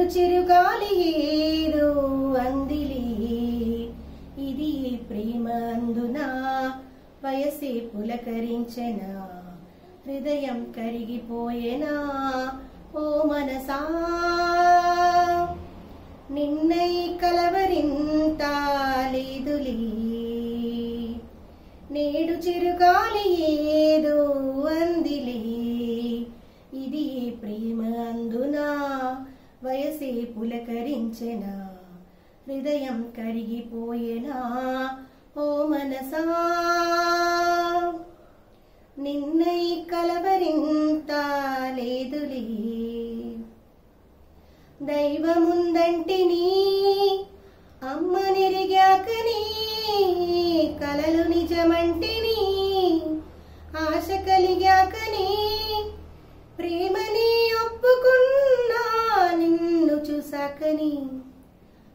చిరుగాలి ఏదో అందిలి. ఇది ప్రేమ అందునా వయసే పులకరించెనా? హృదయం కరిగిపోయేనా? ఓ మనసా! నిన్నై కలవరింత లేదులే. నేడు చిరుగాలి ఏదో అందిలే. ఇది ప్రేమ పులకరించెనా? హృదయం కరిగిపోయేనా? ఓ మనసా! నిన్నై కలవరింత లేదులే. దైవముందంటిని అమ్మ నిరిగాకని కలలు నిజమంటిని ఆశ చక్కని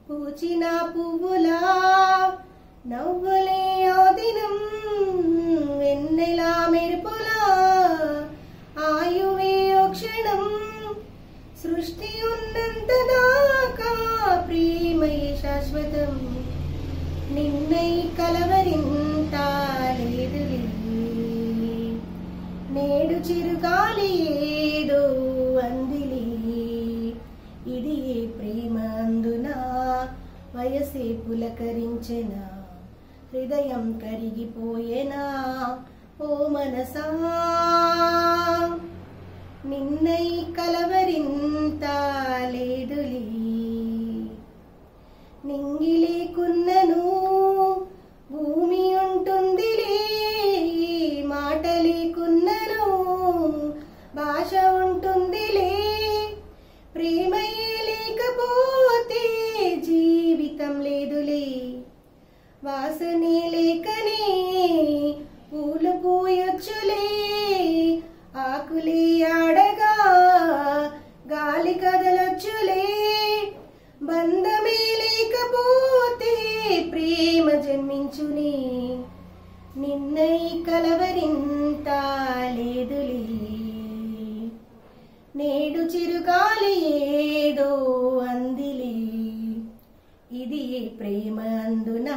పూచిన పువ్వులా నవ్వులే ఆ దినం వెన్నెలా మెరుపులా ఆయువే ఓ క్షణం. సృష్టి ఉన్నంత దాకా ప్రేమయే శాశ్వతం. నిన్నై కలవరింత లేదులే నేడు చిరుగాలి ఏదో అందిలే. ఇది ప్రేమ అందునా వయసే పులకరించెనా హృదయం కరిగిపోయేనా? ఓ మనసా? నిన్నై కలవరింత లేదులే. నింగి వాసనే లేకనే పూలు పూయొచ్చులే ఆకులే ఆడగా గాలి కదలొచ్చులే. బంధమే లేకపోతే ప్రేమ జన్మించునే. నిన్నై కలవరింత లేదులే. నేడు చిరుగాలి ఏదో ఇది ప్రేమ అందునా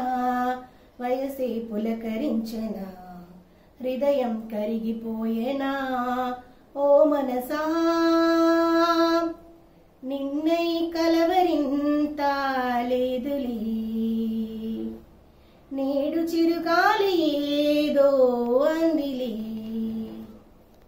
వయసే పులకరించనా? హృదయం కరిగిపోయేనా? ఓ మనసా నిన్నై కలవరింత లేదులే. నేడు చిరుగాలి ఏదో అందిలే.